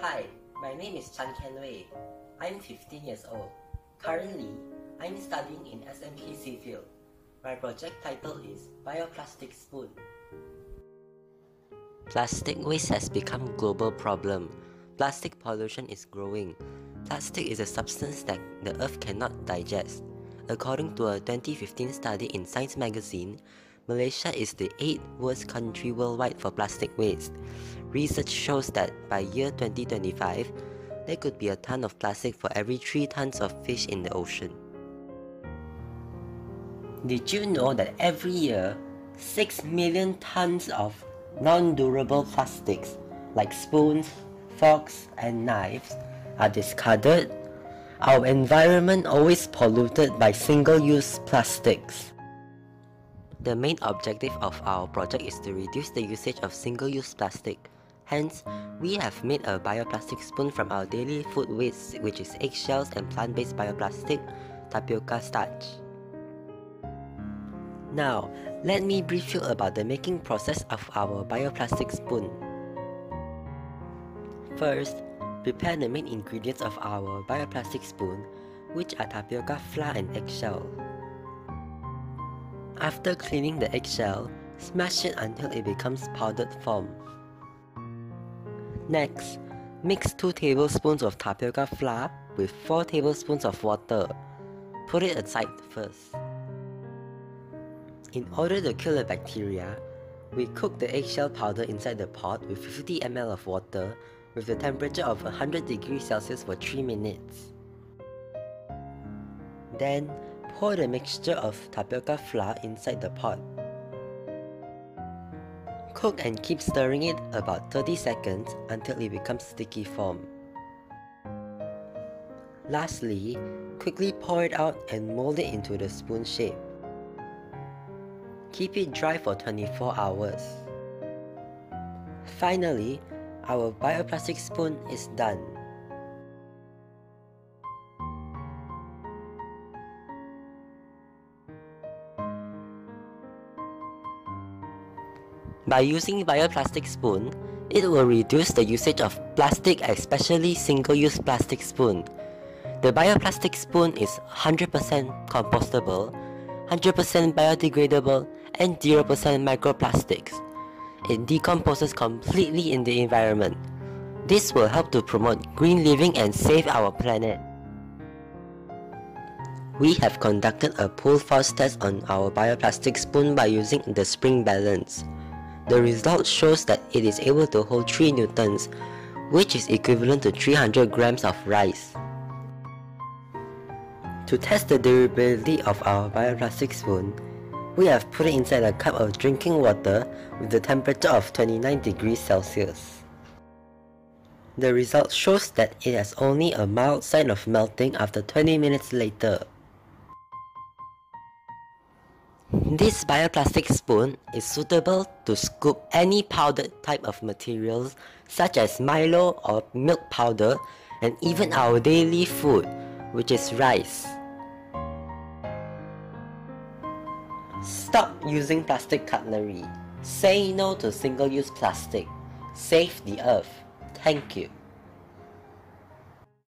Hi, my name is Chan Ken Wei. I'm 15 years old. Currently, I'm studying in SMK Seafield. My project title is Bioplastic Spoon. Plastic waste has become a global problem. Plastic pollution is growing. Plastic is a substance that the earth cannot digest. According to a 2015 study in Science magazine, Malaysia is the 8th worst country worldwide for plastic waste. Research shows that by year 2025, there could be a ton of plastic for every 3 tons of fish in the ocean. Did you know that every year, 6 million tons of non-durable plastics like spoons, forks, and knives are discarded? Our environment always polluted by single-use plastics. The main objective of our project is to reduce the usage of single-use plastic. Hence, we have made a bioplastic spoon from our daily food waste which is eggshells and plant-based bioplastic tapioca starch. Now, let me brief you about the making process of our bioplastic spoon. First, prepare the main ingredients of our bioplastic spoon, which are tapioca flour and eggshell. After cleaning the eggshell, smash it until it becomes powdered form. Next, mix 2 tablespoons of tapioca flour with 4 tablespoons of water. Put it aside first. In order to kill the bacteria, we cook the eggshell powder inside the pot with 50 ml of water with the temperature of 100 degrees Celsius for 3 minutes. Then, pour the mixture of tapioca flour inside the pot. Cook and keep stirring it about 30 seconds until it becomes sticky form. Lastly, quickly pour it out and mold it into the spoon shape. Keep it dry for 24 hours. Finally, our bioplastic spoon is done. By using bioplastic spoon, it will reduce the usage of plastic especially single-use plastic spoon. The bioplastic spoon is 100% compostable, 100% biodegradable, and 0% microplastics. It decomposes completely in the environment. This will help to promote green living and save our planet. We have conducted a pull force test on our bioplastic spoon by using the spring balance. The result shows that it is able to hold 3 newtons, which is equivalent to 300 grams of rice. To test the durability of our bioplastic spoon, we have put it inside a cup of drinking water with the temperature of 29 degrees Celsius. The result shows that it has only a mild sign of melting after 20 minutes later. This bioplastic spoon is suitable to scoop any powdered type of materials such as Milo or milk powder and even our daily food, which is rice. Stop using plastic cutlery. Say no to single-use plastic. Save the earth. Thank you.